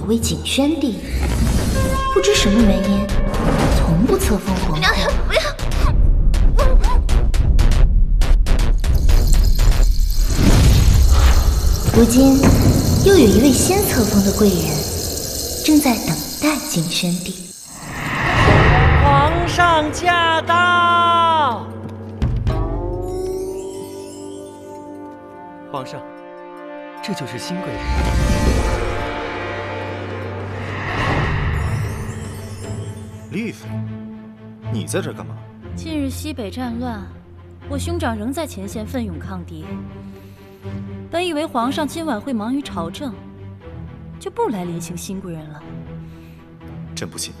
有位景宣帝，不知什么原因，从不册封皇后。不要！如今又有一位先册封的贵人，正在等待景宣帝。皇上驾到！皇上，这就是新贵人。丽妃，你在这干嘛？近日西北战乱，我兄长仍在前线奋勇抗敌。本以为皇上今晚会忙于朝政，就不来临幸新贵人了。朕不信，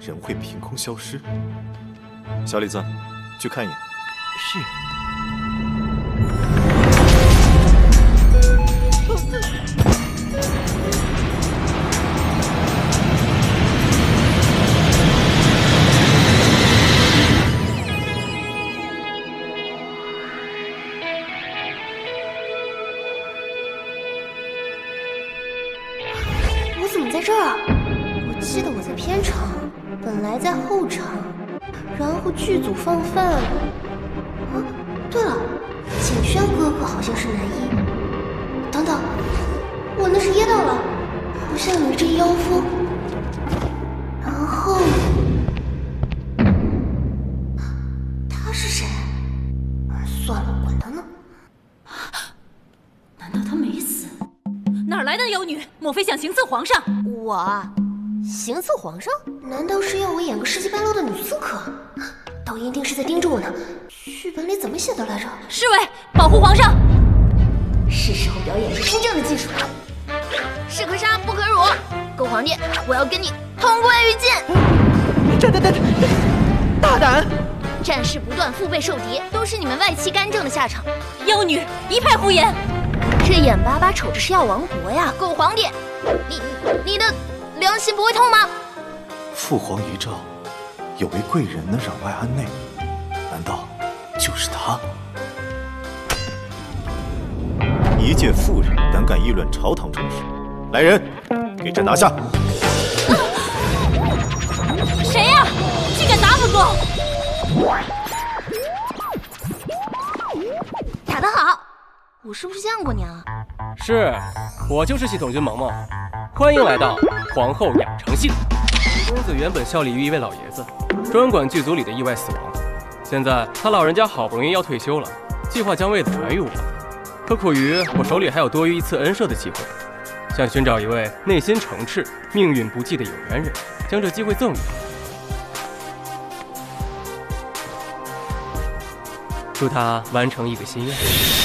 人会凭空消失。小李子，去看一眼。是。然后剧组放饭。啊，对了，景轩哥哥好像是男一。等等，我那是噎到了，好像有一阵妖风。然后，他是谁？算了，管他呢。难道他没死？哪来的妖女？莫非想行刺皇上？我啊，行刺皇上？难道是要我演个世纪败露的女刺客？导演定是在盯着我呢。剧本里怎么写的来着？侍卫，保护皇上！是时候表演出真正的技术了。士可杀，不可辱。狗皇帝，我要跟你同归于尽！这、这、这、大胆！战事不断，腹背受敌，都是你们外戚干政的下场。妖女一派胡言！这眼巴巴瞅着是要亡国呀！狗皇帝，你你的良心不会痛吗？父皇遗诏，有位贵人能攘外安内，难道就是他？一介妇人胆敢议论朝堂政事，来人，给朕拿下！谁呀？竟敢打本宫！打得好！我是不是见过你啊？是，我就是系统君萌萌，欢迎来到皇后养成系统。公子原本效力于一位老爷子，专管剧组里的意外死亡。现在他老人家好不容易要退休了，计划将位子传于我。可苦于我手里还有多余一次恩赦的机会，想寻找一位内心诚挚、命运不济的有缘人，将这机会赠予他。祝他完成一个心愿。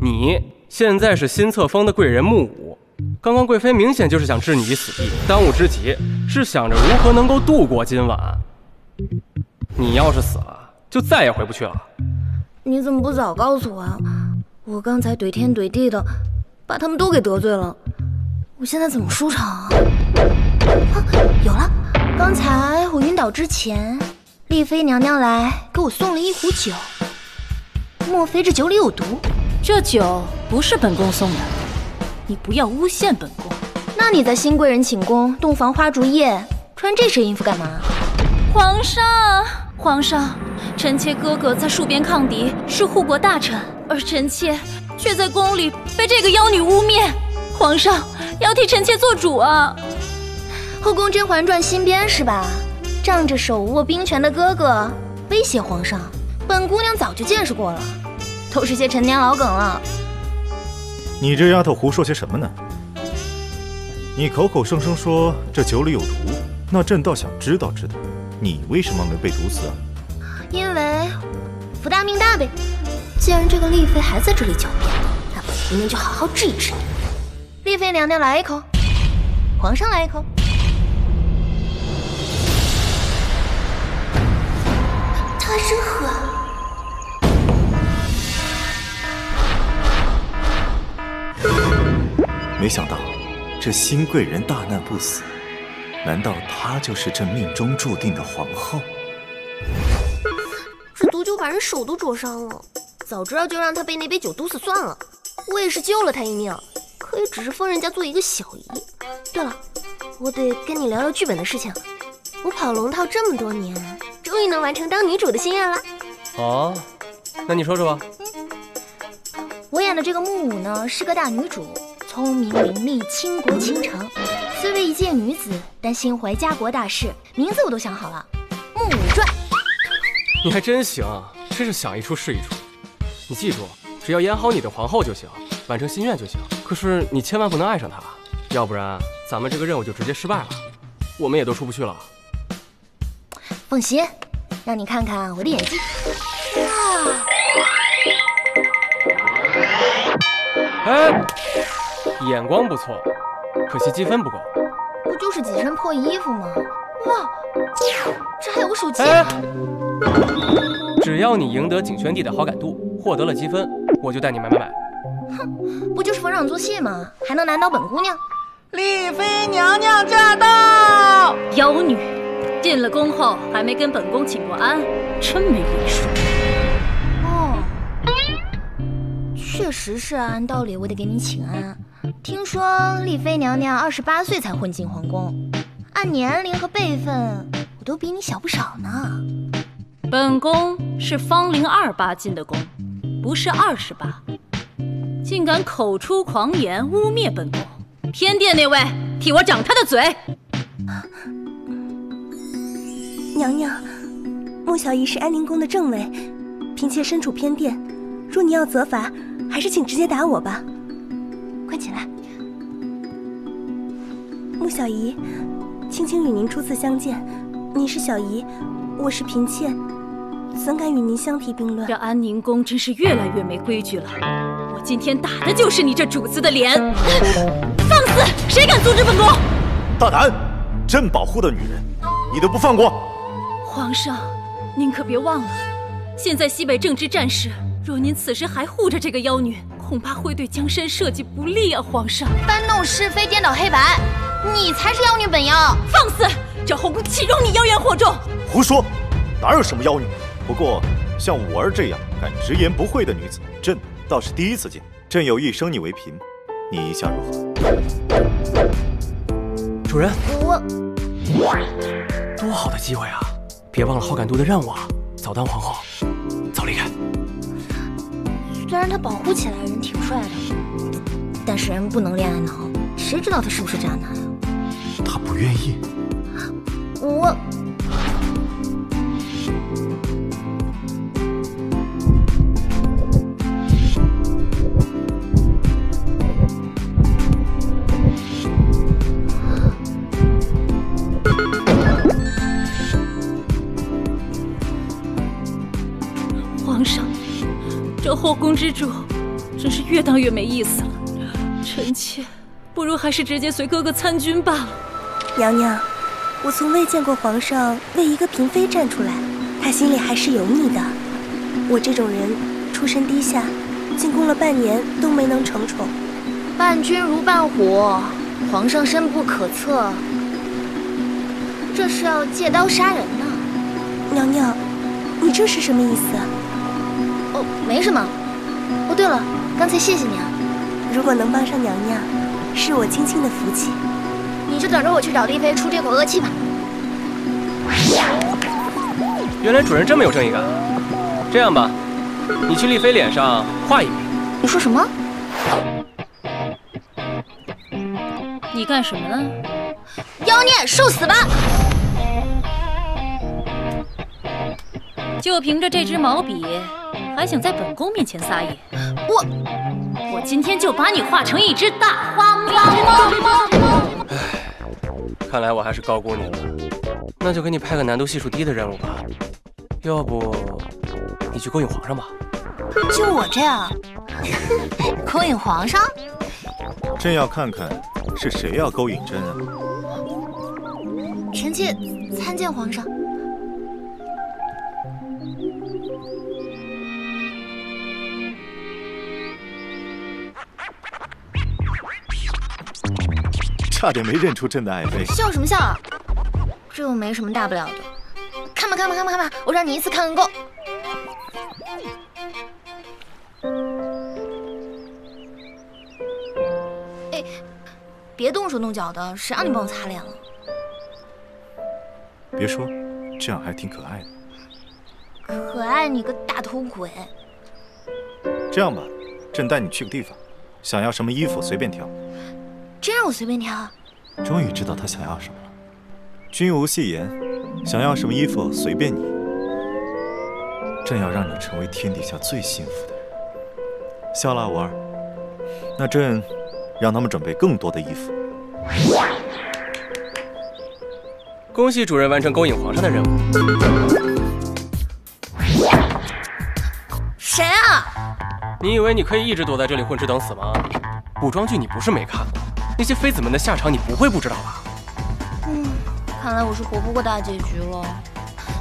你现在是新册封的贵人木武，刚刚贵妃明显就是想置你于死地，当务之急是想着如何能够度过今晚。你要是死了，就再也回不去了。你怎么不早告诉我啊？我刚才怼天怼地的，把他们都给得罪了。我现在怎么收场啊？啊，有了！刚才我晕倒之前，丽妃娘娘来给我送了一壶酒。莫非这酒里有毒？这酒不是本宫送的，你不要诬陷本宫。那你在新贵人寝宫洞房花烛夜穿这身衣服干嘛？皇上，皇上，臣妾哥哥在戍边抗敌，是护国大臣，而臣妾却在宫里被这个妖女污蔑。皇上要替臣妾做主啊！《后宫甄嬛传》新编是吧？仗着手握兵权的哥哥威胁皇上，本姑娘早就见识过了，都是些陈年老梗了。你这丫头胡说些什么呢？你口口声声说这酒里有毒，那朕倒想知道知道，你为什么没被毒死啊？因为福大命大呗。既然这个丽妃还在这里狡辩，那本姑娘就好好治一治你。丽妃娘娘来一口，皇上来一口。他真狠！没想到这新贵人大难不死，难道她就是这命中注定的皇后？这毒酒把人手都灼伤了，早知道就让她被那杯酒毒死算了。我也是救了她一命，可也只是封人家做一个小姨。对了，我得跟你聊聊剧本的事情。我跑龙套这么多年，终于能完成当女主的心愿了。哦，那你说说吧。这个木舞呢，是个大女主，聪明伶俐，倾国倾城。虽为一介女子，但心怀家国大事，名字我都想好了，《木舞传》。你还真行，真是想一出是一出。你记住，只要演好你的皇后就行，完成心愿就行。可是你千万不能爱上她，要不然咱们这个任务就直接失败了，我们也都出不去了。放心，让你看看我的演技。哎，眼光不错，可惜积分不够。不就是几身破衣服吗？哇，这还有个手机。只要你赢得景轩帝的好感度，获得了积分，我就带你买买买。哼，不就是逢场作戏吗？还能难倒本姑娘？丽妃娘娘驾到！妖女，进了宫后还没跟本宫请过安，真没礼数。确实是，按道理我得给你请安。听说丽妃娘娘二十八岁才混进皇宫，按年龄和辈分，我都比你小不少呢。本宫是芳龄二八进的宫，不是二十八，竟敢口出狂言，污蔑本宫！偏殿那位，替我掌他的嘴！娘娘，穆小姨是安宁宫的正位，嫔妾身处偏殿，若你要责罚。还是请直接打我吧，快起来！穆小姨，青青与您初次相见，您是小姨，我是嫔妾，怎敢与您相提并论？这安宁宫真是越来越没规矩了！我今天打的就是你这主子的脸！放肆！谁敢阻止本宫？大胆！朕保护的女人，你都不放过？皇上，您可别忘了，现在西北正值战事。若您此时还护着这个妖女，恐怕会对江山社稷不利啊！皇上，搬弄是非，颠倒黑白，你才是妖女本妖！放肆！这后宫岂容你妖言惑众？胡说！哪有什么妖女？不过像五儿这样敢直言不讳的女子，朕倒是第一次见。朕有意升你为嫔，你意下如何？主人，我多好的机会啊！别忘了好感度的任务啊！早当皇后，早离开。虽然他保护起来人挺帅的，但是人不能恋爱脑，谁知道他是不是渣男啊？他不愿意。我。后宫之主真是越当越没意思了，臣妾不如还是直接随哥哥参军罢了。娘娘，我从未见过皇上为一个嫔妃站出来，他心里还是有你的。我这种人出身低下，进宫了半年都没能成宠。伴君如伴虎，皇上深不可测，这是要借刀杀人呢。娘娘，你这是什么意思？哦，没什么。哦，对了，刚才谢谢你啊。如果能帮上娘娘，是我青青的福气。你就等着我去找丽妃出这口恶气吧。原来主人这么有正义感。这样吧，你去丽妃脸上画一笔。你说什么？你干什么呢？妖孽，受死吧！就凭着这支毛笔。还想在本宫面前撒野？我我今天就把你化成一只大花猫！唉，看来我还是高估你了。那就给你派个难度系数低的任务吧。要不你去勾引皇上吧？就我这样，勾引皇上？朕要看看是谁要勾引朕啊！臣妾参见皇上。差点没认出朕的爱妃。笑什么笑啊？这又没什么大不了的。看吧看吧看吧看吧，我让你一次看个够。哎，别动手动脚的，谁让你帮我擦脸了？别说，这样还挺可爱的。可爱你个大头鬼。这样吧，朕带你去个地方，想要什么衣服随便挑。真让我随便挑？终于知道他想要什么了。君无戏言，想要什么衣服随便你。朕要让你成为天底下最幸福的人。笑了，五儿。那朕让他们准备更多的衣服。恭喜主人完成勾引皇上的任务。谁啊？你以为你可以一直躲在这里混吃等死吗？古装剧你不是没看过，那些妃子们的下场你不会不知道吧？嗯，看来我是活不过大结局了。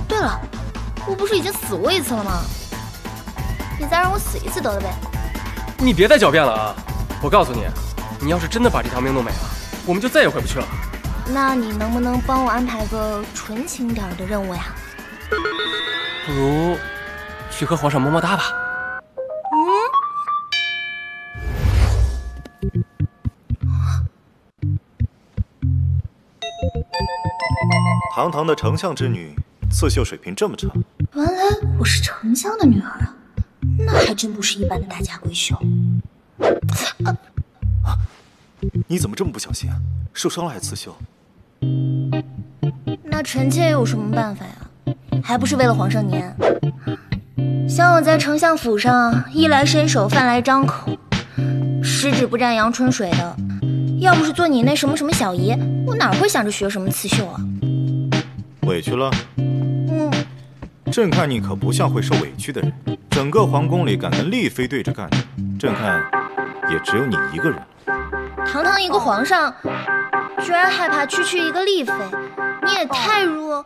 对了，我不是已经死过一次了吗？你再让我死一次得了呗。你别再狡辩了啊！我告诉你，你要是真的把这条命弄没了，我们就再也回不去了。那你能不能帮我安排个纯情点的任务呀？不如去和皇上么么哒吧。堂堂的丞相之女，刺绣水平这么差。原来我是丞相的女儿啊，那还真不是一般的大家闺秀。啊！你怎么这么不小心啊？受伤了还刺绣？那臣妾有什么办法呀？还不是为了皇上您。想我在丞相府上，衣来伸手，饭来张口，十指不沾阳春水的，要不是做你那什么什么小姨，我哪会想着学什么刺绣啊？委屈了。嗯。朕看你可不像会受委屈的人。整个皇宫里敢跟丽妃对着干，朕看也只有你一个人。堂堂一个皇上，居然害怕区区一个丽妃，你也太弱。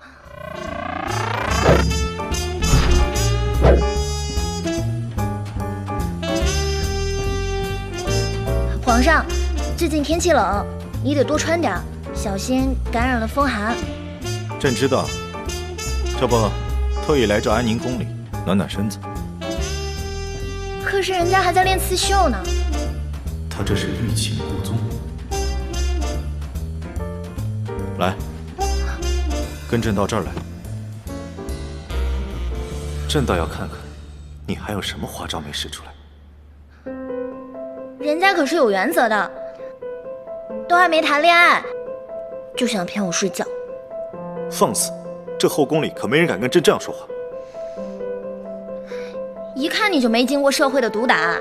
皇上，最近天气冷，你得多穿点，小心感染了风寒。朕知道，这不，特意来这安宁宫里暖暖身子。可是人家还在练刺绣呢。他这是欲擒故纵。来，跟朕到这儿来。朕倒要看看，你还有什么花招没使出来。人家可是有原则的，都还没谈恋爱，就想骗我睡觉。放肆！这后宫里可没人敢跟朕这样说话。一看你就没经过社会的毒打，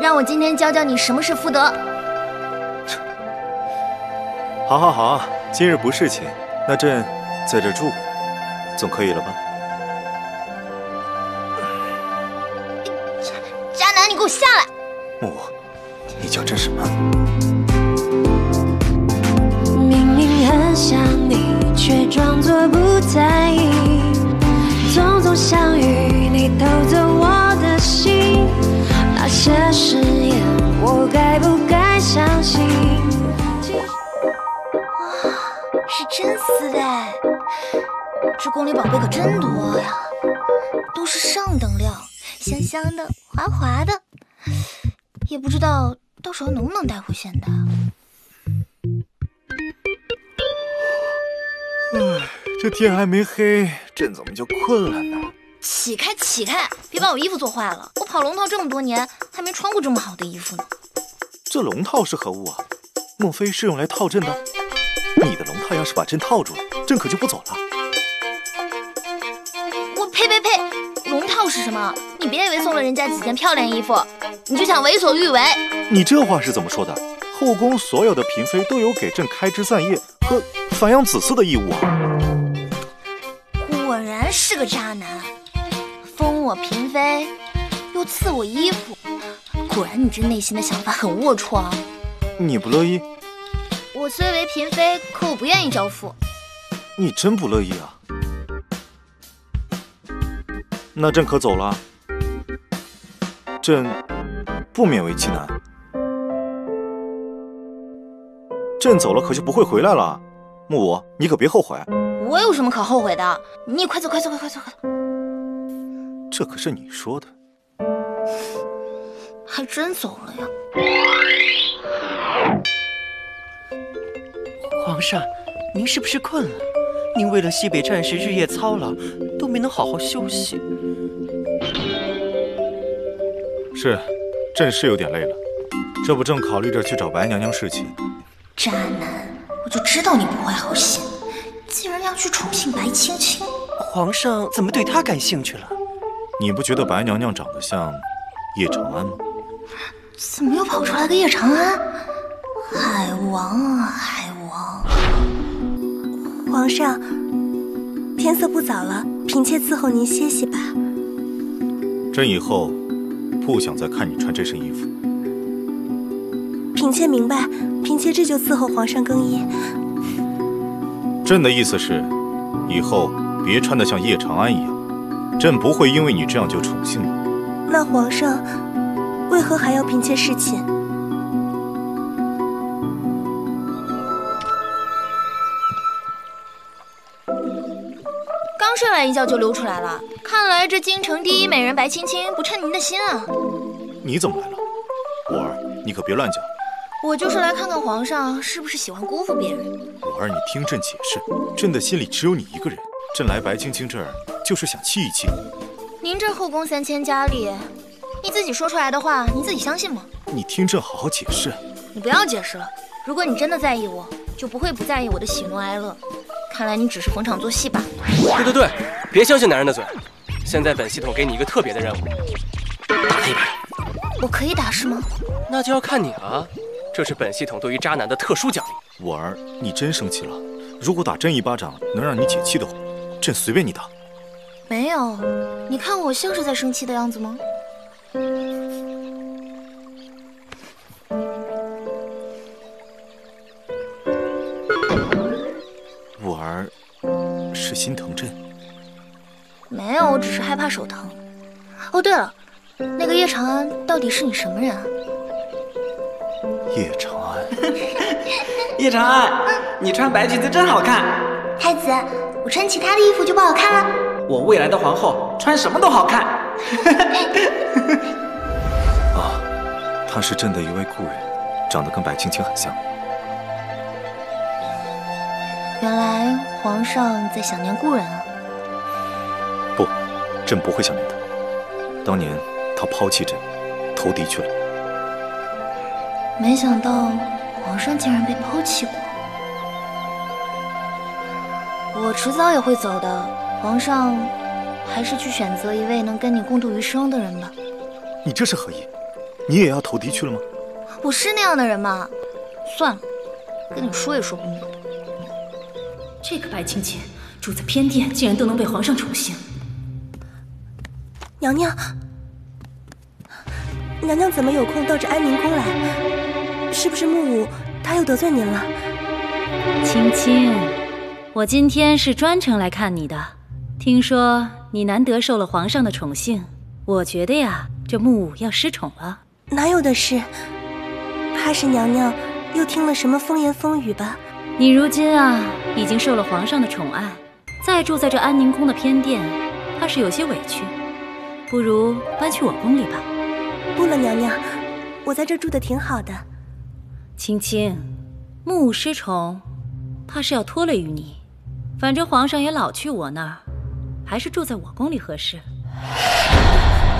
让我今天教教你什么是妇德。好，好，好，今日不侍寝，那朕在这住，总可以了吧？渣男，你给我下来！木武，你叫朕什么？明明很想你，却装作不在意。匆匆相遇，你偷走我的。心，那些誓言，我该不该相信？哇，是真丝的，这宫里宝贝可真多呀，都是上等料，香香的，滑滑的，也不知道到时候能不能带回现代。唉，这天还没黑，朕怎么就困了呢？起开，起开！别把我衣服做坏了。我跑龙套这么多年，还没穿过这么好的衣服呢。这龙套是何物啊？莫非是用来套朕的？你的龙套要是把朕套住了，朕可就不走了。我呸呸呸！龙套是什么？你别以为送了人家几件漂亮衣服，你就想为所欲为。你这话是怎么说的？后宫所有的嫔妃都有给朕开枝散叶和繁养子嗣的义务啊！果然是个渣男。封我嫔妃，又赐我衣服，果然你这内心的想法很龌龊。你不乐意？我虽为嫔妃，可我不愿意招夫。你真不乐意啊？那朕可走了。朕不勉为其难。朕走了可就不会回来了。木武，你可别后悔。我有什么可后悔的？你快走，快走，快快走，快走！这可是你说的，还真走了呀！皇上，您是不是困了？您为了西北战事日夜操劳，都没能好好休息。是，朕是有点累了。这不正考虑着去找白娘娘侍寝。渣男，我就知道你不怀好心，竟然要去宠幸白青青。皇上怎么对她感兴趣了？你不觉得白娘娘长得像叶长安吗？怎么又跑出来个叶长安？海王啊，海王！皇上，天色不早了，嫔妾伺候您歇息吧。朕以后不想再看你穿这身衣服。嫔妾明白，嫔妾这就伺候皇上更衣。朕的意思是，以后别穿得像叶长安一样，朕不会因为你这样就宠幸你。那皇上为何还要嫔妾侍寝？刚睡完一觉就溜出来了，看来这京城第一美人白青青不称您的心啊！你怎么来了？五儿，你可别乱讲。我就是来看看皇上是不是喜欢辜负别人。五儿，你听朕解释，朕的心里只有你一个人。朕来白青青这儿就是想气一气你。您这后宫三千佳丽，你自己说出来的话，你自己相信吗？你听朕好好解释。你不要解释了。如果你真的在意我，就不会不在意我的喜怒哀乐。看来你只是逢场作戏吧。对对对，别相信男人的嘴。现在本系统给你一个特别的任务，打他一巴掌。我可以打是吗？那就要看你了。这是本系统对于渣男的特殊奖励。五儿，你真生气了？如果打朕一巴掌能让你解气的话，朕随便你打。没有，你看我像是在生气的样子吗？五儿是心疼朕？没有，我只是害怕手疼。哦，对了，那个叶长安到底是你什么人啊？叶长安，叶长安，你穿白裙子真好看。太子，我穿其他的衣服就不好看了。我未来的皇后穿什么都好看。啊，她是朕的一位故人，长得跟白青青很像。原来皇上在想念故人啊？不，朕不会想念他。当年他抛弃朕，投敌去了。没想到皇上竟然被抛弃过。我迟早也会走的，皇上，还是去选择一位能跟你共度余生的人吧。你这是何意？你也要投敌去了吗？我是那样的人吗？算了，跟你说也说不明白。这个白青青住在偏殿，竟然都能被皇上宠幸。娘娘，娘娘怎么有空到这安宁宫来？是不是木武他又得罪您了？青青，我今天是专程来看你的。听说你难得受了皇上的宠幸，我觉得呀，这木武要失宠了。哪有的事？怕是娘娘又听了什么风言风语吧？你如今啊，已经受了皇上的宠爱，再住在这安宁宫的偏殿，怕是有些委屈。不如搬去我宫里吧。不了，娘娘，我在这住的挺好的。青青，木武失宠，怕是要拖累于你。反正皇上也老去我那儿，还是住在我宫里合适。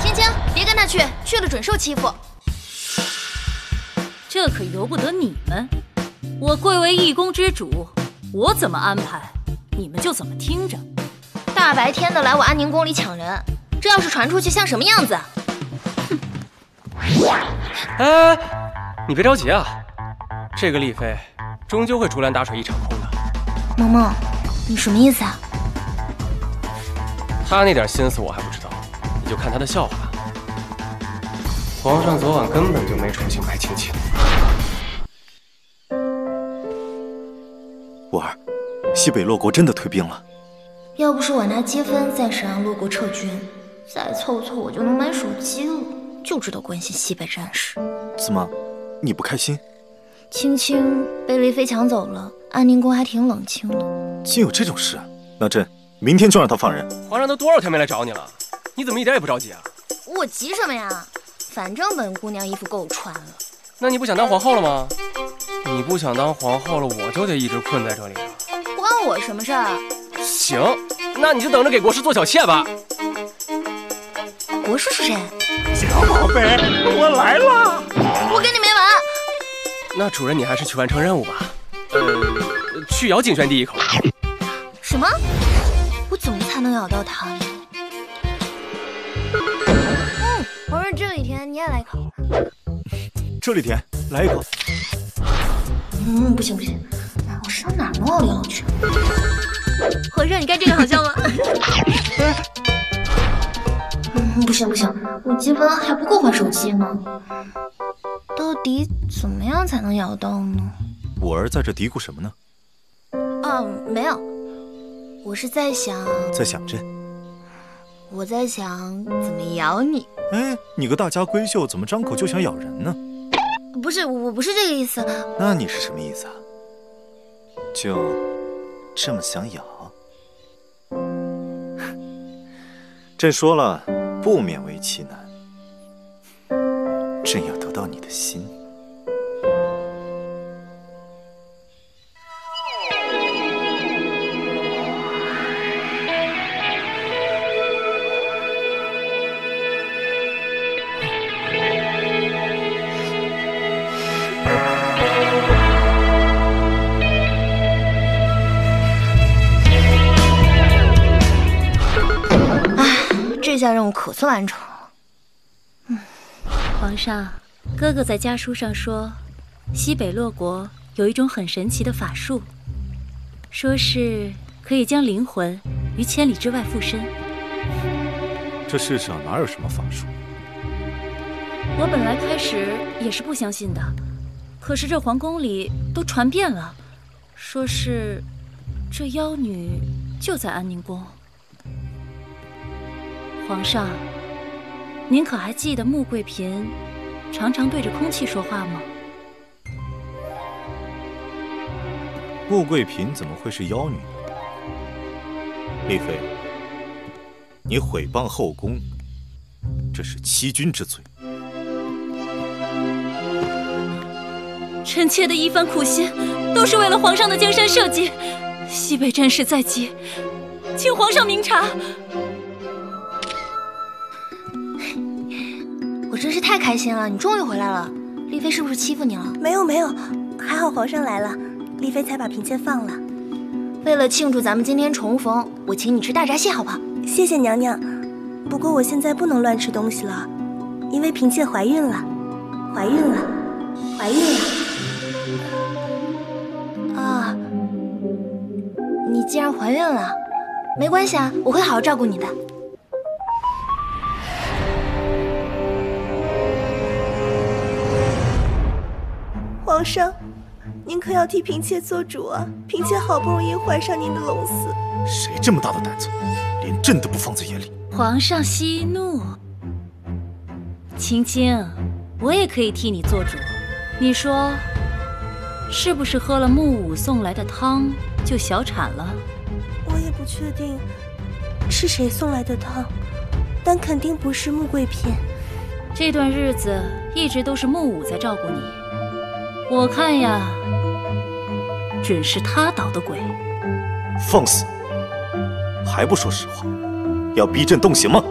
青青，别跟他去，去了准受欺负。这可由不得你们。我贵为一宫之主，我怎么安排，你们就怎么听着。大白天的来我安宁宫里抢人，这要是传出去，像什么样子？哼！哎，你别着急啊，这个丽妃终究会竹篮打水一场空的。萌萌，你什么意思啊？她那点心思我还不知道，你就看她的笑话。皇上昨晚根本就没宠幸白青青。婉儿，西北洛国真的退兵了。要不是我拿积分在沈阳洛国撤军，再凑凑我就能买手机了。就知道关心西北战事。怎么，你不开心？青青被丽妃抢走了，安宁宫还挺冷清的。竟有这种事？那朕明天就让他放人。皇上都多少天没来找你了，你怎么一点也不着急啊？我急什么呀？反正本姑娘衣服够穿了。那你不想当皇后了吗？你不想当皇后了，我就得一直困在这里了。关我什么事儿？行，那你就等着给国师做小妾吧。国师是谁？小宝贝，我来了。那主人，你还是去完成任务吧。呃，去咬景轩第一口。什么？我怎么才能咬到它呢？嗯，皇上这里甜，你也来一口。这里甜，来一口。嗯，不行不行，我上哪弄奥利奥去？皇上，你看这个好笑吗？嗯，不行不行，我积分还不够换手机呢。到底怎么样才能咬到呢？我儿在这嘀咕什么呢？啊，没有，我是在想，在想朕。我在想怎么咬你。哎，你个大家闺秀，怎么张口就想咬人呢？不是，我不是这个意思。那你是什么意思啊？就这么想咬？朕说了，不勉为其难。朕要得到你的心。这下任务可算完成了。嗯，皇上，哥哥在家书上说，西北洛国有一种很神奇的法术，说是可以将灵魂于千里之外附身。这世上哪有什么法术？我本来开始也是不相信的，可是这皇宫里都传遍了，说是这妖女就在安宁宫。皇上，您可还记得穆桂嫔常常对着空气说话吗？穆桂嫔怎么会是妖女呢？丽妃，你毁谤后宫，这是欺君之罪。臣妾的一番苦心，都是为了皇上的江山社稷。西北战事在即，请皇上明察。是太开心了，你终于回来了。丽妃是不是欺负你了？没有没有，还好皇上来了，丽妃才把嫔妾放了。为了庆祝咱们今天重逢，我请你吃大闸蟹，好不好？谢谢娘娘。不过我现在不能乱吃东西了，因为嫔妾怀孕了，怀孕了，怀孕了。啊，你既然怀孕了，没关系啊，我会好好照顾你的。皇上，您可要替嫔妾做主啊！嫔妾好不容易怀上您的龙嗣，谁这么大的胆子，连朕都不放在眼里？皇上息怒，青青，我也可以替你做主。你说，是不是喝了木武送来的汤就小产了？我也不确定是谁送来的汤，但肯定不是穆桂嫔。这段日子一直都是木武在照顾你。我看呀，准是他捣的鬼。放肆！还不说实话？要逼朕动刑吗？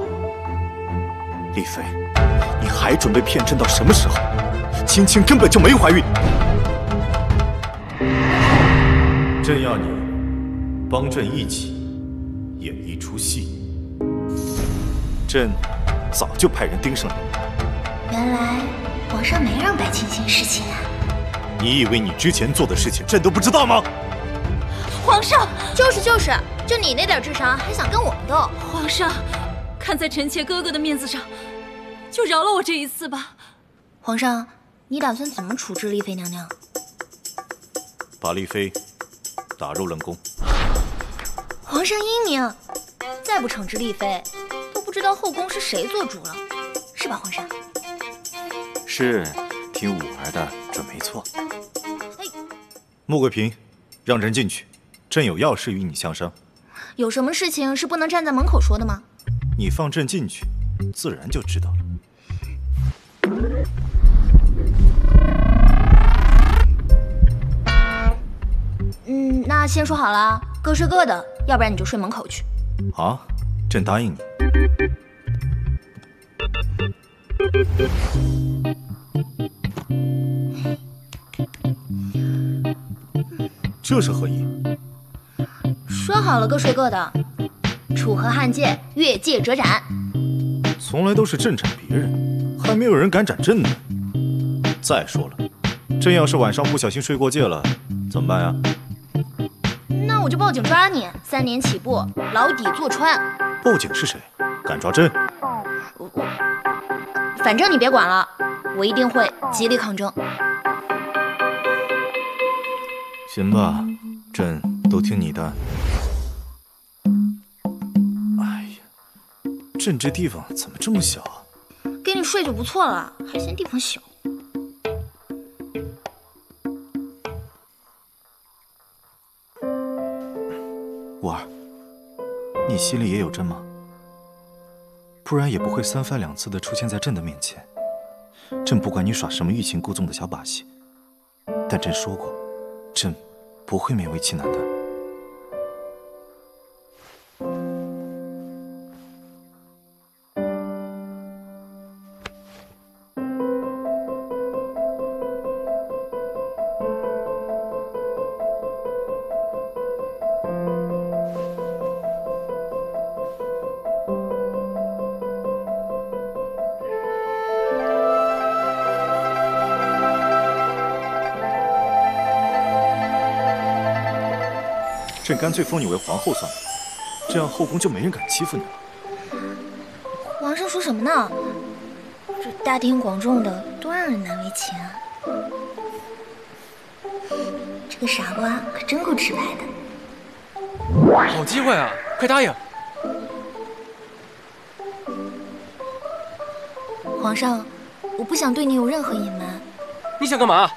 丽妃，你还准备骗朕到什么时候？青青根本就没怀孕。朕要你帮朕一起演一出戏。朕早就派人盯上你。原来皇上没让白青青侍寝啊。你以为你之前做的事情朕都不知道吗？皇上，就是就是，就你那点智商还想跟我们斗？皇上，看在臣妾哥哥的面子上，就饶了我这一次吧。皇上，你打算怎么处置丽妃娘娘？把丽妃打入冷宫。皇上英明，再不惩治丽妃，都不知道后宫是谁做主了，是吧，皇上？是。听五儿的准没错。穆桂平，让人进去，朕有要事与你相商。有什么事情是不能站在门口说的吗？你放朕进去，自然就知道了。嗯那先说好了，各睡各的，要不然你就睡门口去。好，朕答应你。这是何意？说好了各睡各的，楚河汉界，越界者斩。从来都是朕斩别人，还没有人敢斩朕呢。再说了，朕要是晚上不小心睡过界了，怎么办呀？那我就报警抓你，三年起步，牢底坐穿。报警是谁？敢抓朕？我我，反正你别管了，我一定会极力抗争。行吧，朕都听你的。哎呀，朕这地方怎么这么小啊？给你睡就不错了，还嫌地方小。五儿，你心里也有朕吗？不然也不会三番两次的出现在朕的面前。朕不管你耍什么欲擒故纵的小把戏，但朕说过，朕不会勉为其难的。朕干脆封你为皇后算了，这样后宫就没人敢欺负你了。皇上说什么呢？这大庭广众的，多让人难为情啊！这个傻瓜可真够直白的。好机会啊，快答应！皇上，我不想对你有任何隐瞒。你想干嘛？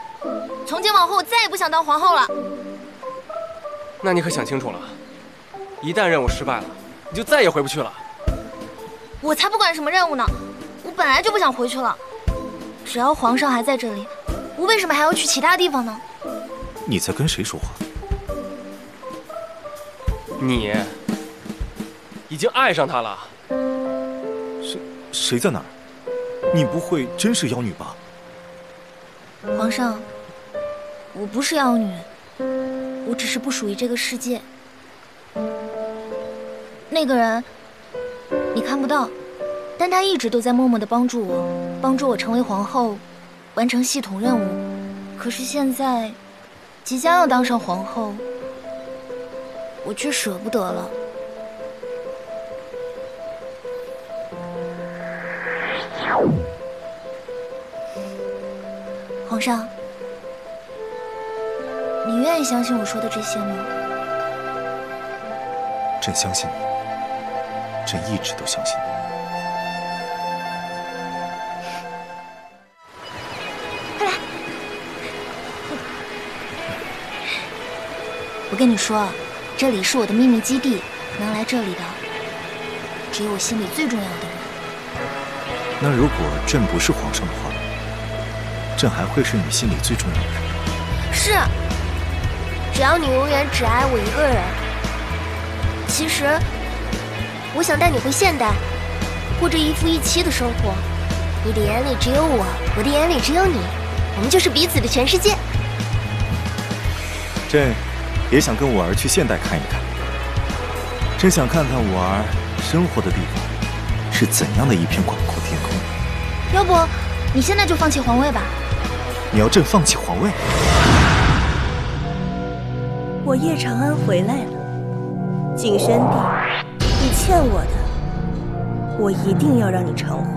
从今往后我再也不想当皇后了。那你可想清楚了，一旦任务失败了，你就再也回不去了。我才不管什么任务呢，我本来就不想回去了。只要皇上还在这里，我为什么还要去其他地方呢？你在跟谁说话？你已经爱上他了。谁谁在哪儿？你不会真是妖女吧？皇上，我不是妖女。只是不属于这个世界。那个人，你看不到，但他一直都在默默的帮助我，帮助我成为皇后，完成系统任务。可是现在，即将要当上皇后，我却舍不得了。皇上。你愿意相信我说的这些吗？朕相信你，朕一直都相信你。快来！我跟你说，这里是我的秘密基地，能来这里的只有我心里最重要的人。那如果朕不是皇上的话，朕还会是你心里最重要的人？是。只要你永远只爱我一个人。其实，我想带你回现代，过着一夫一妻的生活。你的眼里只有我，我的眼里只有你，我们就是彼此的全世界。朕也想跟五儿去现代看一看，真想看看五儿生活的地方是怎样的一片广阔天空。要不，你现在就放弃皇位吧？你要朕放弃皇位？我叶长安回来了，景宣帝，你欠我的，我一定要让你偿还。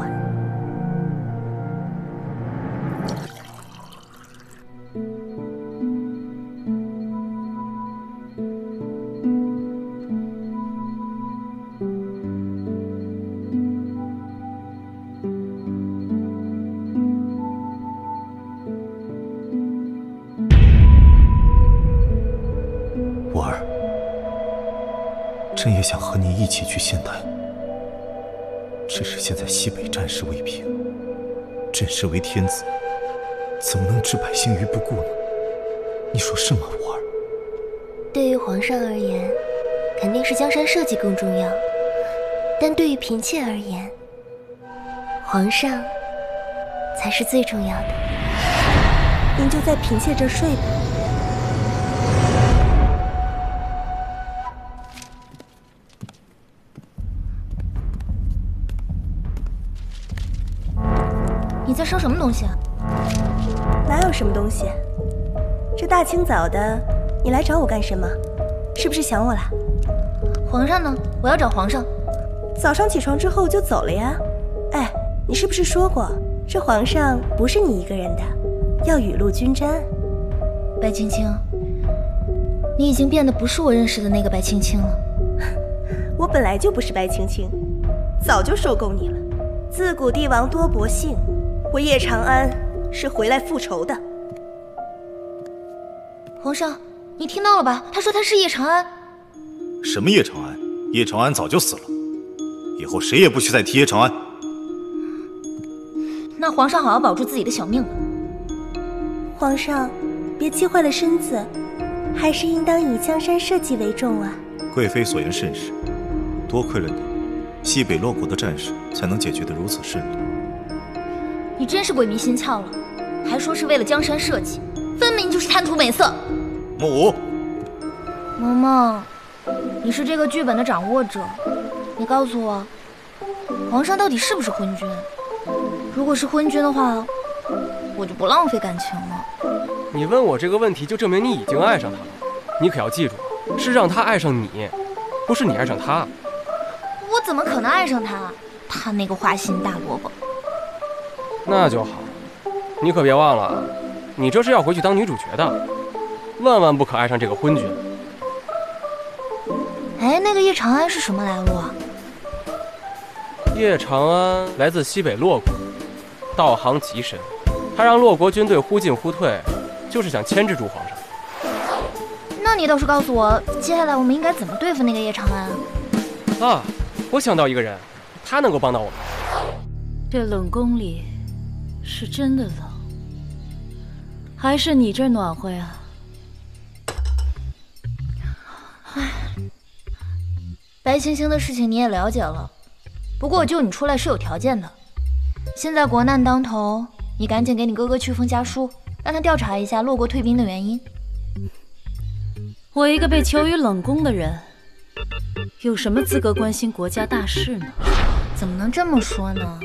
起去现代，只是现在西北战事未平，朕身为天子，怎么能置百姓于不顾呢？你说是吗，五儿？对于皇上而言，肯定是江山社稷更重要。但对于嫔妾而言，皇上才是最重要的。您就在嫔妾这睡吧。你在烧什么东西啊？哪有什么东西？这大清早的，你来找我干什么？是不是想我了？皇上呢？我要找皇上。早上起床之后就走了呀。哎，你是不是说过，这皇上不是你一个人的，要雨露均沾？白青青，你已经变得不是我认识的那个白青青了。我本来就不是白青青，早就受够你了。自古帝王多薄幸，我叶长安是回来复仇的。皇上，你听到了吧？他说他是叶长安。什么叶长安？叶长安早就死了，以后谁也不许再提叶长安。那皇上好好保住自己的小命吧。皇上，别气坏了身子，还是应当以江山社稷为重啊。贵妃所言甚是，多亏了你，西北洛国的战事才能解决得如此顺利。你真是鬼迷心窍了，还说是为了江山社稷，分明就是贪图美色。莫武，萌萌，你是这个剧本的掌握者，你告诉我，皇上到底是不是昏君？如果是昏君的话，我就不浪费感情了。你问我这个问题，就证明你已经爱上他了。你可要记住，是让他爱上你，不是你爱上他。我怎么可能爱上他？他那个花心大萝卜。那就好，你可别忘了，你这是要回去当女主角的，万万不可爱上这个昏君。哎，那个叶长安是什么来路啊？叶长安来自西北洛国，道行极深，他让洛国军队忽进忽退，就是想牵制住皇上。那你倒是告诉我，接下来我们应该怎么对付那个叶长安？啊，我想到一个人，他能够帮到我们。这冷宫里是真的冷，还是你这儿暖和呀？白星星的事情你也了解了，不过我救你出来是有条件的。现在国难当头，你赶紧给你哥哥去封家书，让他调查一下洛国退兵的原因。我一个被囚于冷宫的人，有什么资格关心国家大事呢？怎么能这么说呢？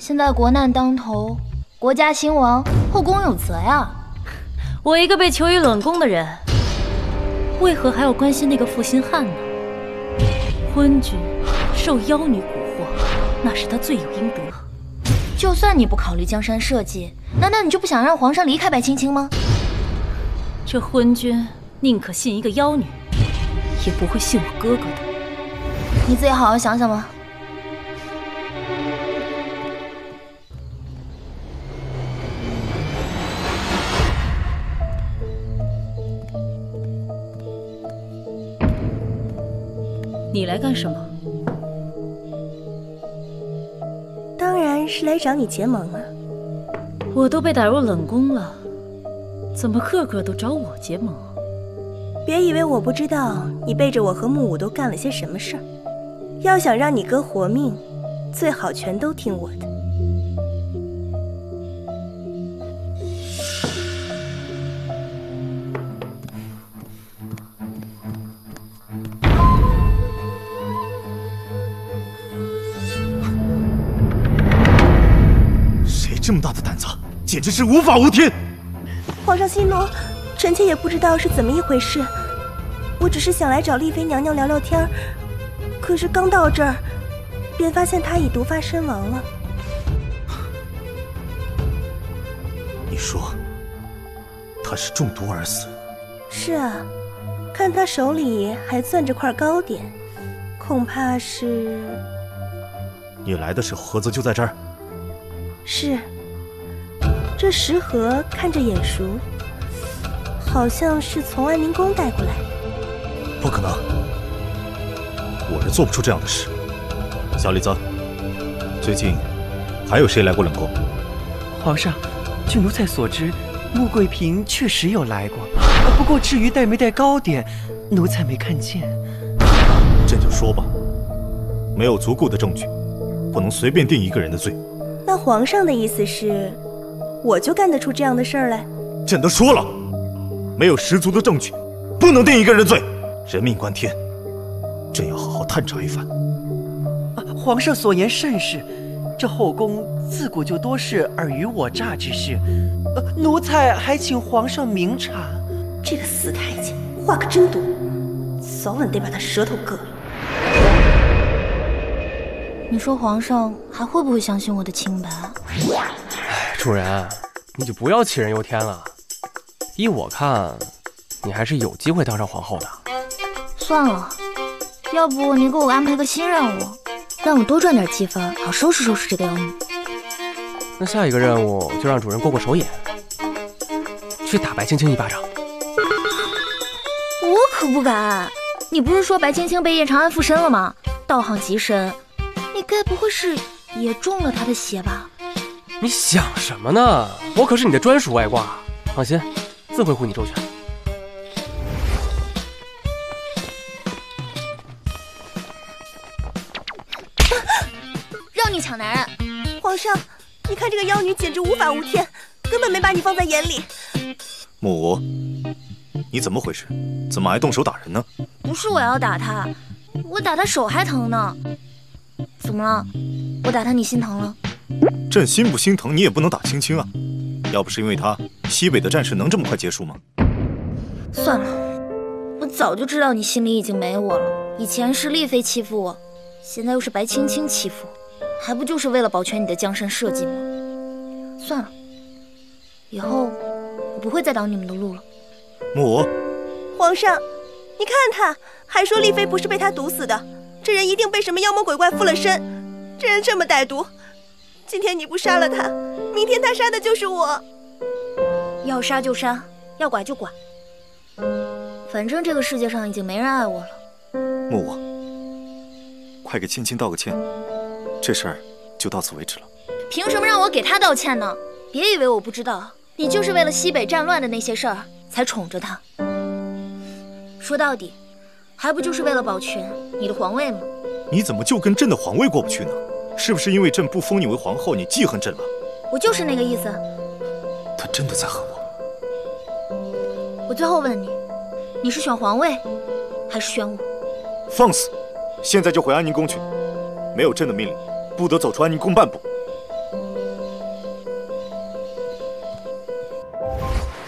现在国难当头，国家兴亡，后宫有责呀。我一个被囚于冷宫的人，为何还要关心那个负心汉呢？昏君受妖女蛊惑，那是他罪有应得。就算你不考虑江山社稷，难道你就不想让皇上离开白青青吗？这昏君宁可信一个妖女，也不会信我哥哥的。你自己好好想想吧。你来干什么？当然是来找你结盟啊！我都被打入冷宫了，怎么个个都找我结盟？别以为我不知道你背着我和木武都干了些什么事儿。要想让你哥活命，最好全都听我的。简直是无法无天！皇上息怒，臣妾也不知道是怎么一回事，我只是想来找丽妃娘娘聊聊天儿。可是刚到这儿，便发现她已毒发身亡了。你说她是中毒而死？是啊，看她手里还攥着块糕点，恐怕是……你来的时候盒子就在这儿？是。这食盒看着眼熟，好像是从安宁宫带过来。不可能。我是做不出这样的事。小李子，最近还有谁来过冷宫？皇上，据奴才所知，穆桂平确实有来过。不过至于带没带糕点，奴才没看见。朕就说吧，没有足够的证据，不能随便定一个人的罪。那皇上的意思是，我就干得出这样的事儿来？朕都说了，没有十足的证据，不能定一个人罪。人命关天，朕要好好探查一番。皇上所言甚是，这后宫自古就多是尔虞我诈之事，呃，奴才还请皇上明察。这个死太监话可真多，早晚得把他舌头割了。你说皇上还会不会相信我的清白？哎，主人，你就不要杞人忧天了。依我看，你还是有机会当上皇后的。算了，要不你给我安排个新任务，让我多赚点积分，好收拾收拾这个妖女。那下一个任务就让主人过过手瘾，去打白青青一巴掌。我可不敢！你不是说白青青被叶长安附身了吗？道行极深。你该不会是也中了他的邪吧？你想什么呢？我可是你的专属外挂，放心，自会护你周全。让你抢男人！皇上，你看这个妖女简直无法无天，根本没把你放在眼里。木无，你怎么回事？怎么还动手打人呢？不是我要打他，我打他手还疼呢。怎么了？我打他你心疼了？朕心不心疼你也不能打青青啊！要不是因为他，西北的战事能这么快结束吗？算了，我早就知道你心里已经没我了。以前是丽妃欺负我，现在又是白青青欺负我，还不就是为了保全你的江山社稷吗？算了，以后我不会再挡你们的路了。木皇上，你看他，还说丽妃不是被他毒死的。这人一定被什么妖魔鬼怪附了身，这人这么歹毒，今天你不杀了他，明天他杀的就是我。要杀就杀，要剐就剐，反正这个世界上已经没人爱我了。木我，快给青青道个歉，这事儿就到此为止了。凭什么让我给他道歉呢？别以为我不知道，你就是为了西北战乱的那些事儿才宠着他。说到底。还不就是为了保全你的皇位吗？你怎么就跟朕的皇位过不去呢？是不是因为朕不封你为皇后，你记恨朕了？我就是那个意思。他真的在恨我。我最后问你，你是选皇位，还是选我？放肆！现在就回安宁宫去，没有朕的命令，不得走出安宁宫半步。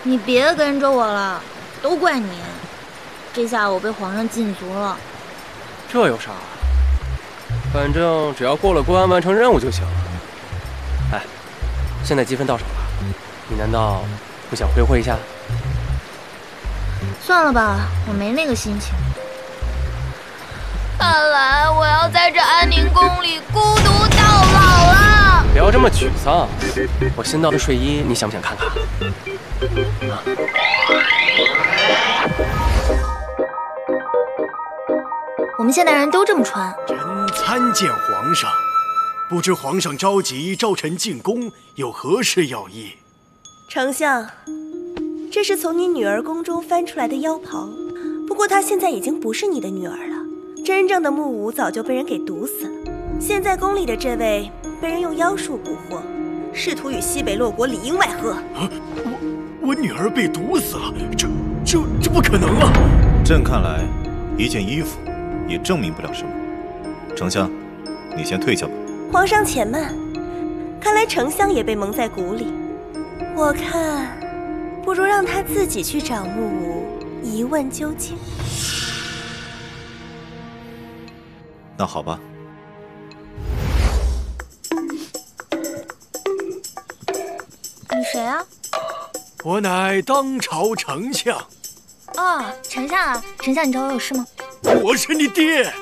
你别跟着我了，都怪你。这下我被皇上禁足了，这有啥？反正只要过了关，完成任务就行了。哎，现在积分到手了，你难道不想挥霍一下？算了吧，我没那个心情。看来我要在这安宁宫里孤独到老了。不要这么沮丧，我新到的睡衣，你想不想看看？啊。我们现代人都这么穿。臣参见皇上，不知皇上召集召臣进宫，有何事要议？丞相，这是从你女儿宫中翻出来的妖袍，不过她现在已经不是你的女儿了。真正的木武早就被人给毒死了，现在宫里的这位被人用妖术蛊惑，试图与西北洛国里应外合。啊我我女儿被毒死了，这这这不可能啊！朕看来，一件衣服。也证明不了什么，丞相，你先退下吧。皇上且慢，看来丞相也被蒙在鼓里。我看，不如让他自己去找木武一问究竟。那好吧。你谁啊？我乃当朝丞相。哦，丞相啊，丞相，你找我有事吗？我是你爹啊！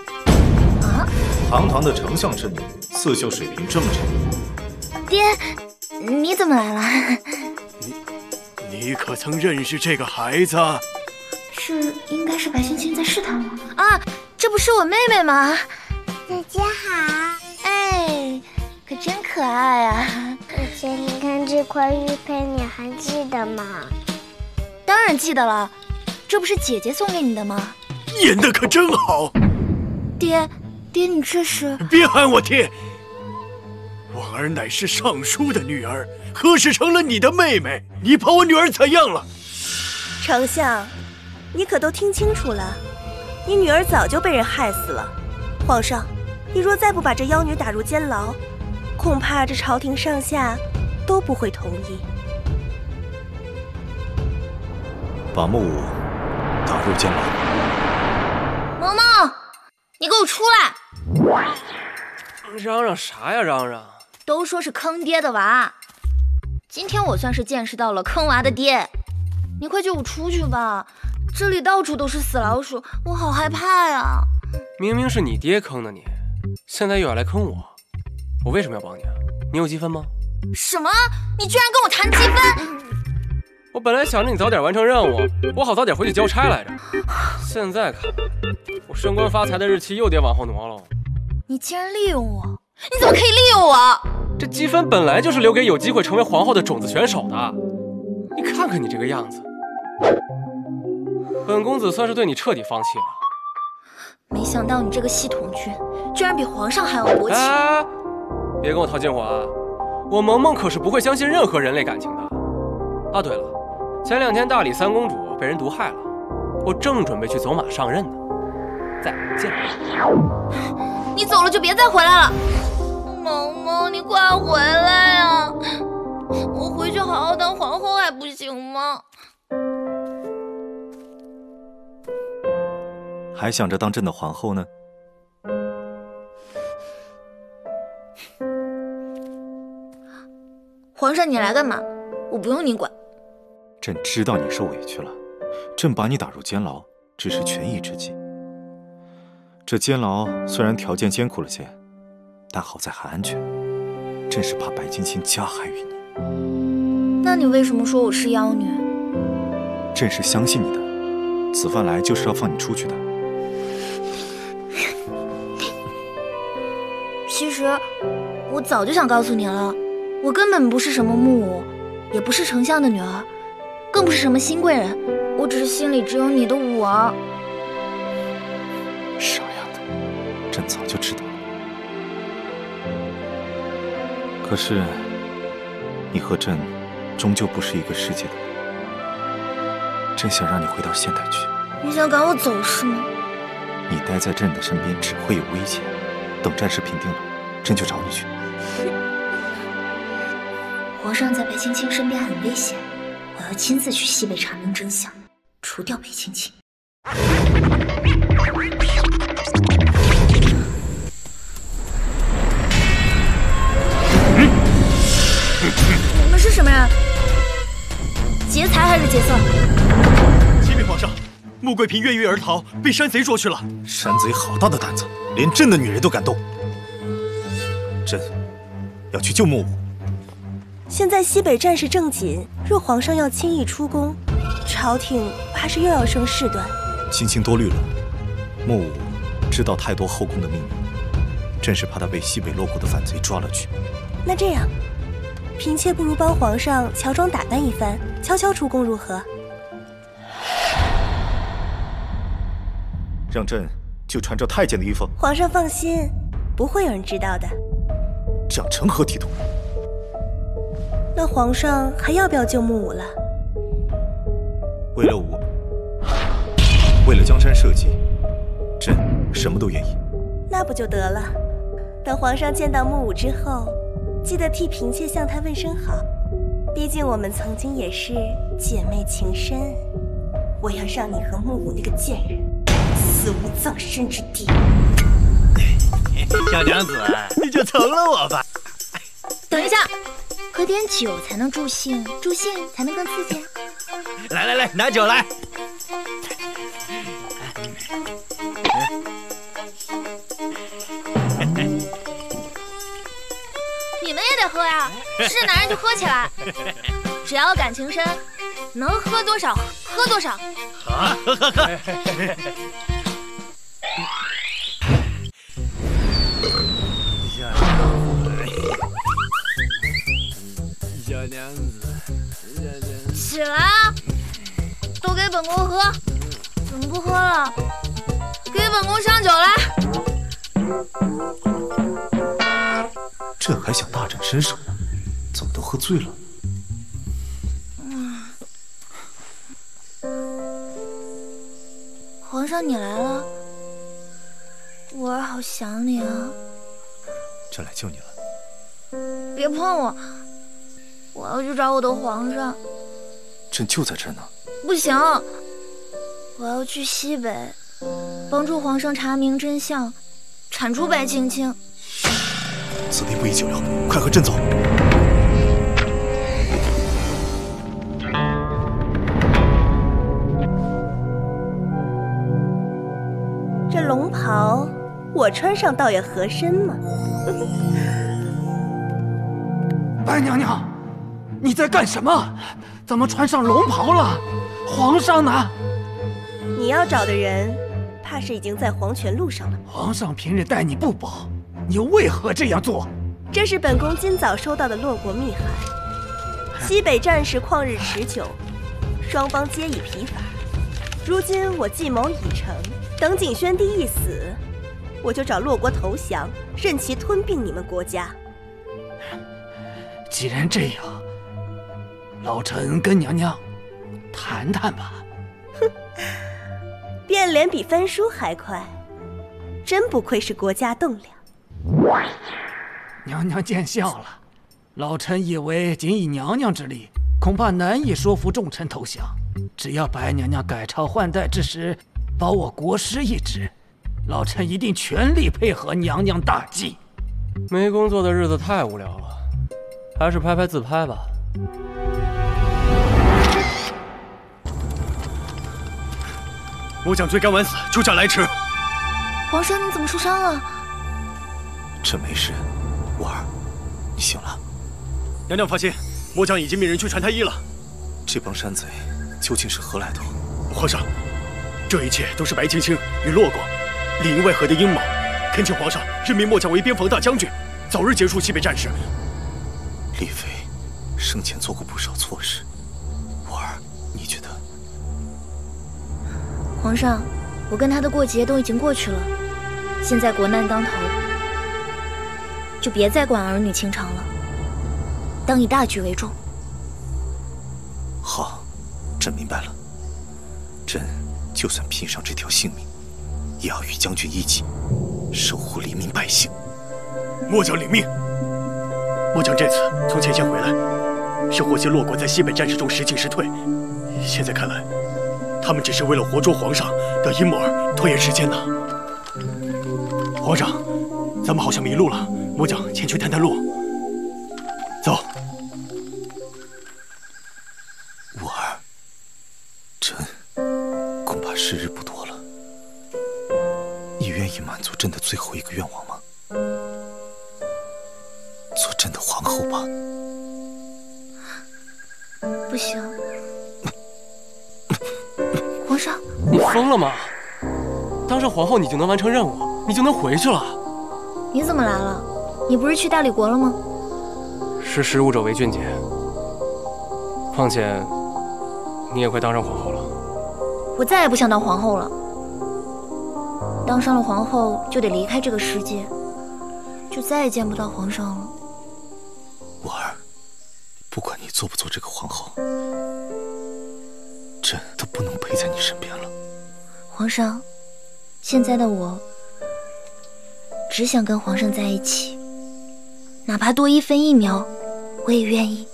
堂堂的丞相之女，刺绣水平这么差。爹，你怎么来了？你你可曾认识这个孩子？是，应该是白青青在试探我啊！这不是我妹妹吗？姐姐好，哎，可真可爱啊！姐姐，你看这块玉佩，你还记得吗？当然记得了。这不是姐姐送给你的吗？演的可真好。爹，爹，你这是？别喊我爹。婉儿乃是尚书的女儿，何时成了你的妹妹？你把我女儿怎样了？丞相，你可都听清楚了，你女儿早就被人害死了。皇上，你若再不把这妖女打入监牢，恐怕这朝廷上下都不会同意。把木武打入监牢。萌萌，你给我出来！嚷嚷啥呀？嚷嚷！都说是坑爹的娃，今天我算是见识到了坑娃的爹。你快救我出去吧，这里到处都是死老鼠，我好害怕呀！明明是你爹坑的你，现在又要来坑我，我为什么要帮你啊？你有积分吗？什么？你居然跟我谈积分？我本来想着你早点完成任务，我好早点回去交差来着。现在看，我升官发财的日期又得往后挪了。你竟然利用我！你怎么可以利用我？这积分本来就是留给有机会成为皇后的种子选手的。你看看你这个样子，本公子算是对你彻底放弃了。没想到你这个系统君，居然比皇上还要薄情！别跟我套近乎啊！我萌萌可是不会相信任何人类感情的。啊，对了，前两天大理三公主被人毒害了，我正准备去走马上任呢。再见。你走了就别再回来了，萌萌，你快回来呀！我回去好好当皇后还不行吗？还想着当朕的皇后呢？皇上，你来干嘛？我不用你管。朕知道你受委屈了，朕把你打入监牢只是权宜之计。这监牢虽然条件艰苦了些，但好在还安全。朕是怕白晶晶加害于你。那你为什么说我是妖女？朕是相信你的。此番来就是要放你出去的。其实我早就想告诉你了，我根本不是什么木武，也不是丞相的女儿。更不是什么新贵人，我只是心里只有你的武儿。傻朕早就知道了。可是，你和朕终究不是一个世界的人。朕想让你回到现代去。你想赶我走是吗？你待在朕的身边只会有危险。等战事平定了，朕就找你去。皇上在白青青身边很危险。我要亲自去西北查明真相，除掉裴青青。什么人？劫财还是劫色？启禀皇上，穆桂平越狱而逃，被山贼捉去了。山贼好大的胆子，连朕的女人都敢动。朕要去救穆武。现在西北战事正紧，若皇上要轻易出宫，朝廷怕是又要生事端。青青多虑了，穆武知道太多后宫的秘密，朕是怕他被西北落国的反贼抓了去。那这样，嫔妾不如帮皇上乔装打扮一番，悄悄出宫如何？让朕就穿着太监的衣服。皇上放心，不会有人知道的。这样成何体统？那皇上还要不要救木武了？为了武，为了江山社稷，朕什么都愿意。那不就得了？等皇上见到木武之后，记得替嫔妾向她问声好。毕竟我们曾经也是姐妹情深。我要让你和木武那个贱人死无葬身之地。小娘子，你就从了我吧。等一下。喝点酒才能助兴，助兴才能更刺激。来来来，拿酒来。是男人就喝起来。只要感情深，能喝多少喝多少。好，喝喝喝。起来啊！都给本宫喝。怎么不喝了？给本宫上酒来。朕还想大展身手呢，怎么都喝醉了？皇上你来了，我儿好想你啊！朕来救你了。别碰我，我要去找我的皇上。朕就在这儿呢。不行，我要去西北，帮助皇上查明真相，铲除白青青。此地不宜久留，快和朕走。我穿上倒也合身嘛。白娘娘，你在干什么？怎么穿上龙袍了？皇上呢？你要找的人，怕是已经在黄泉路上了。皇上平日待你不薄，你为何这样做？这是本宫今早收到的洛国密函。西北战事旷日持久，双方皆已疲乏。如今我计谋已成，等景宣帝一死，我就找洛国投降，任其吞并你们国家。既然这样，老臣跟娘娘谈谈吧。哼，变脸比翻书还快，真不愧是国家栋梁。娘娘见笑了，老臣以为仅以娘娘之力，恐怕难以说服众臣投降。只要白娘娘改朝换代之时，保我国师一职，老臣一定全力配合娘娘大计。没工作的日子太无聊了，还是拍拍自拍吧。末将罪该万死，救驾来迟。皇上，你怎么受伤了？朕没事，五儿，你醒了。娘娘放心，末将已经命人去传太医了。这帮山贼究竟是何来头？皇上，这一切都是白青青与洛国里应外合的阴谋。恳请皇上任命末将为边防大将军，早日结束西北战事。丽妃生前做过不少错事，婉儿，你觉得？皇上，我跟他的过节都已经过去了，现在国难当头，就别再管儿女情长了，当以大局为重。好，朕明白了。朕就算拼上这条性命，也要与将军一起守护黎民百姓。末将领命。末将这次从前线回来，是获悉洛国在西北战事中时进时退，现在看来，他们只是为了活捉皇上的阴谋而拖延时间呢。皇上，咱们好像迷路了，末将前去探探路。了吗？当上皇后你就能完成任务，你就能回去了？你怎么来了？你不是去大理国了吗？识时务者为俊杰。况且，你也快当上皇后了。我再也不想当皇后了。当上了皇后，就得离开这个世界，就再也见不到皇上了。婉儿，不管你做不做这个皇后，朕都不能陪在你身边了。皇上，现在的我只想跟皇上在一起，哪怕多一分一秒，我也愿意。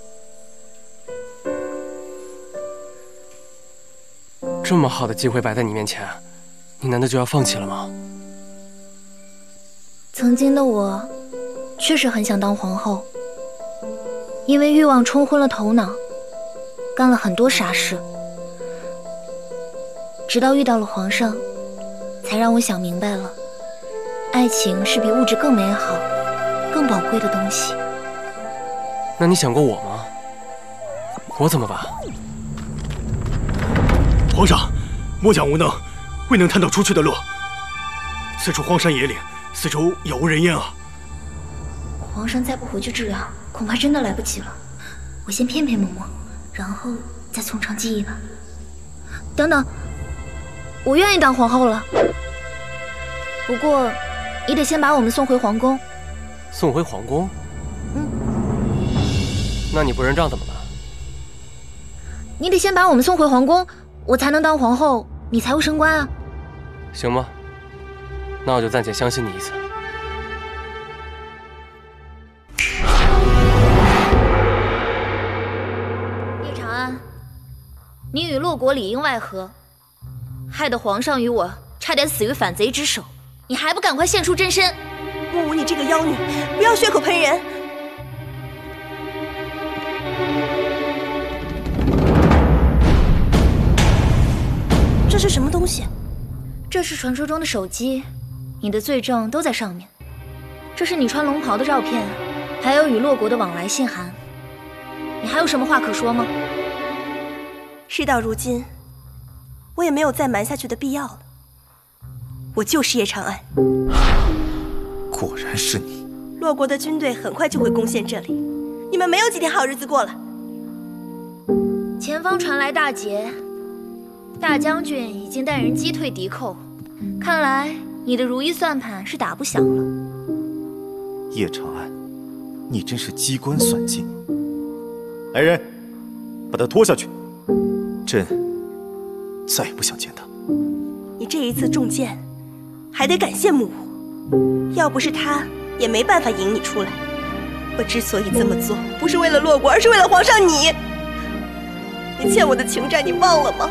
这么好的机会摆在你面前，你难道就要放弃了吗？曾经的我，确实很想当皇后，因为欲望冲昏了头脑，干了很多傻事。直到遇到了皇上，才让我想明白了，爱情是比物质更美好、更宝贵的东西。那你想过我吗？我怎么办？皇上，末将无能，未能探到出去的路。此处荒山野岭，四周杳无人烟啊！皇上再不回去治疗，恐怕真的来不及了。我先骗骗嬷嬷，然后再从长计议吧。等等，我愿意当皇后了。不过，你得先把我们送回皇宫。送回皇宫？嗯。那你不认账怎么办？你得先把我们送回皇宫，我才能当皇后，你才会升官啊。行吧，那我就暂且相信你一次。叶长安，你与洛国里应外合，害得皇上与我差点死于反贼之手，你还不赶快现出真身？木无，你这个妖女，不要血口喷人！这是什么东西？这是传说中的手机，你的罪证都在上面。这是你穿龙袍的照片，还有与洛国的往来信函。你还有什么话可说吗？事到如今，我也没有再瞒下去的必要了。我就是叶长安。果然是你。洛国的军队很快就会攻陷这里，你们没有几天好日子过了。前方传来大捷，大将军已经带人击退敌寇。看来你的如意算盘是打不响了。叶长安，你真是机关算尽。来人，把他拖下去。朕再也不想见他。你这一次中箭，还得感谢木武，要不是他，也没办法引你出来。我之所以这么做，不是为了洛国，而是为了皇上你。你欠我的情债，你忘了吗？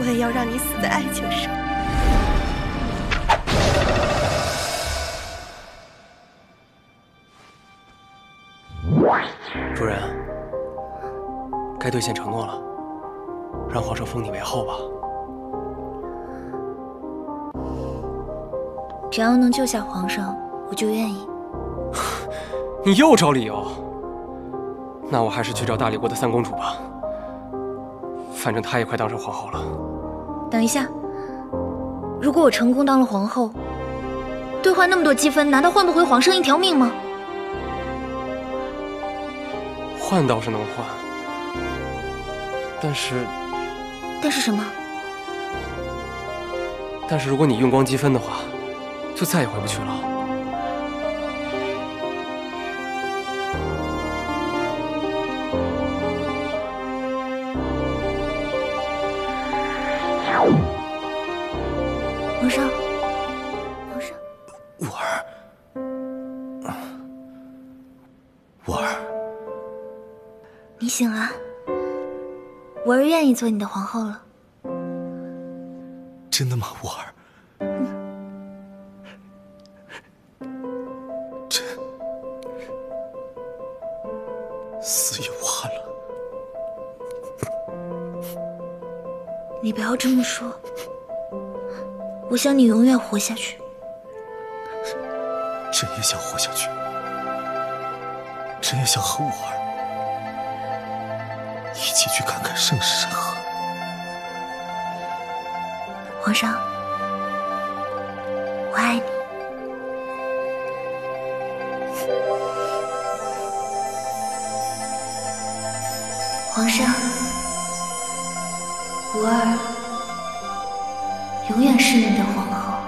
我也要让你死在爱情上。主人，该兑现承诺了，让皇上封你为后吧。只要能救下皇上，我就愿意。你又找理由？那我还是去找大理国的三公主吧。反正她也快当上皇后了。等一下，如果我成功当了皇后，兑换那么多积分，难道换不回皇上一条命吗？换倒是能换，但是，但是什么？但是如果你用光积分的话，就再也回不去了。皇上，皇上，五儿，五儿，你醒了。我儿愿意做你的皇后了。真的吗，五儿？朕死也无憾了。你不要这么说。我想你永远活下去。朕也想活下去。朕也想和五儿一一起去看看盛世山河。皇上，我爱你。皇上，吾儿永远是你的皇后。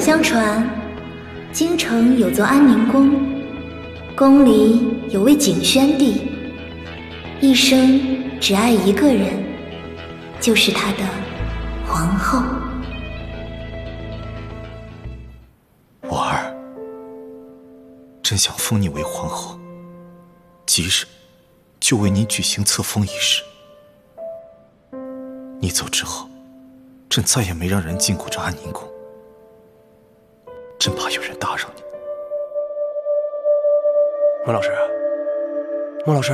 相传，京城有座安宁宫，宫里有位景宣帝，一生只爱一个人，就是他的皇后。婉儿，朕想封你为皇后，即日就为你举行册封仪式。你走之后，朕再也没让人进过这安宁宫，莫老师，莫老师，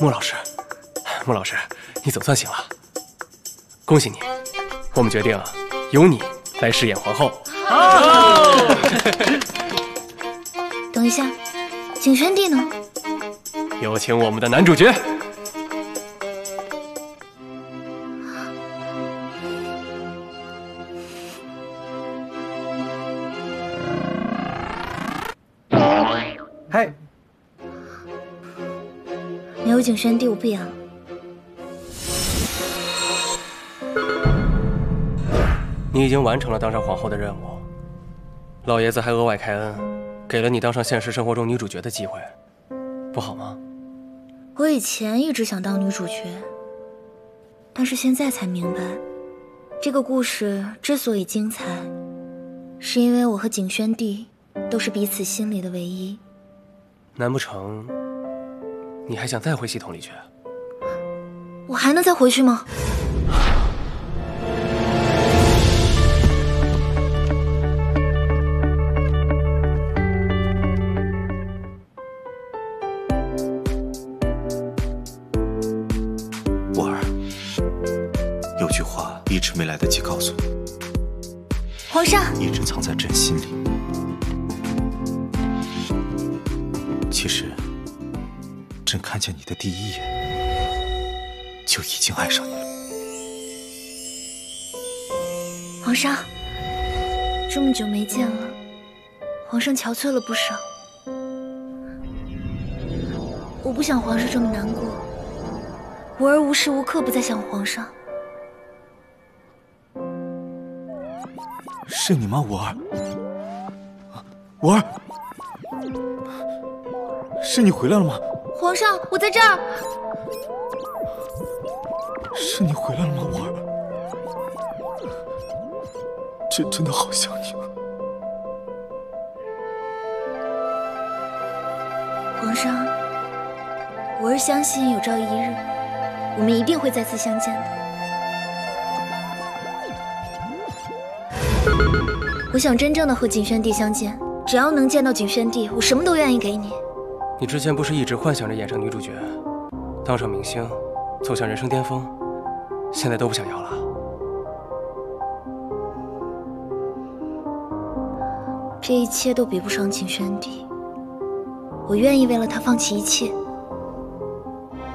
莫老师，莫老师，你总算醒了，恭喜你！我们决定由你来饰演皇后。等一下，景宣帝呢？有请我们的男主角。景轩帝，我不演了。你已经完成了当上皇后的任务，老爷子还额外开恩，给了你当上现实生活中女主角的机会，不好吗？我以前一直想当女主角，但是现在才明白，这个故事之所以精彩，是因为我和景轩帝都是彼此心里的唯一。难不成你还想再回系统里去？我还能再回去吗？婉儿，有句话一直没来得及告诉你，皇上，一直藏在朕心里。看见你的第一眼，就已经爱上你了。皇上，这么久没见了，皇上憔悴了不少。我不想皇上这么难过，我儿无时无刻不在想皇上。是你吗，吾儿？吾儿，是你回来了吗？皇上，我在这儿。是你回来了吗，我儿？朕真的好想你啊！皇上，我儿相信有朝一日，我们一定会再次相见的。我想真正的和景轩帝相见，只要能见到景轩帝，我什么都愿意给你。你之前不是一直幻想着演成女主角，当上明星，走向人生巅峰，现在都不想要了？这一切都比不上景轩帝，我愿意为了他放弃一切。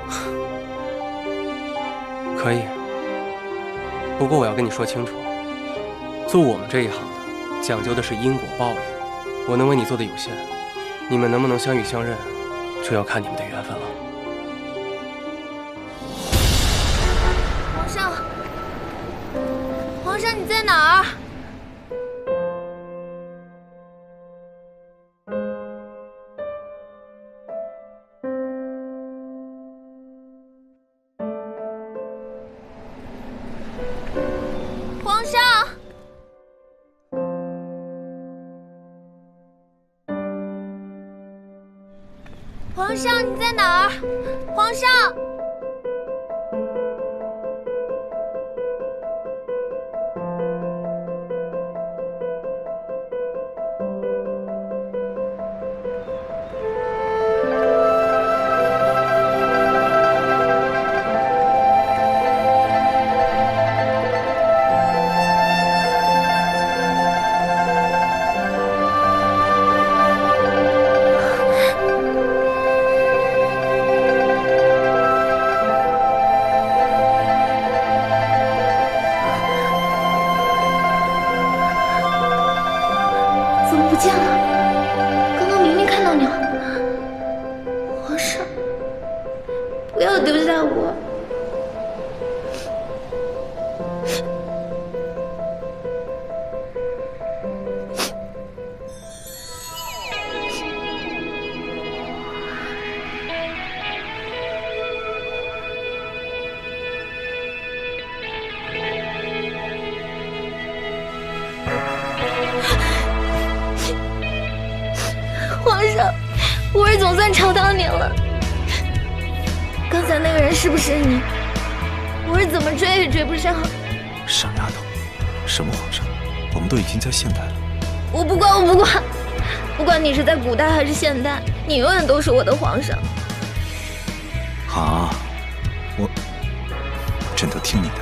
可以，不过我要跟你说清楚，做我们这一行的，讲究的是因果报应。我能为你做的有限，你们能不能相遇相认，就要看你们的缘分了。皇上，皇上你在哪儿？皇上你在哪儿？皇上。见了不管，不管，你是在古代还是现代，你永远都是我的皇上。好，我朕都听你的。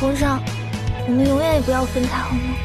皇上，我们永远也不要分开，好吗？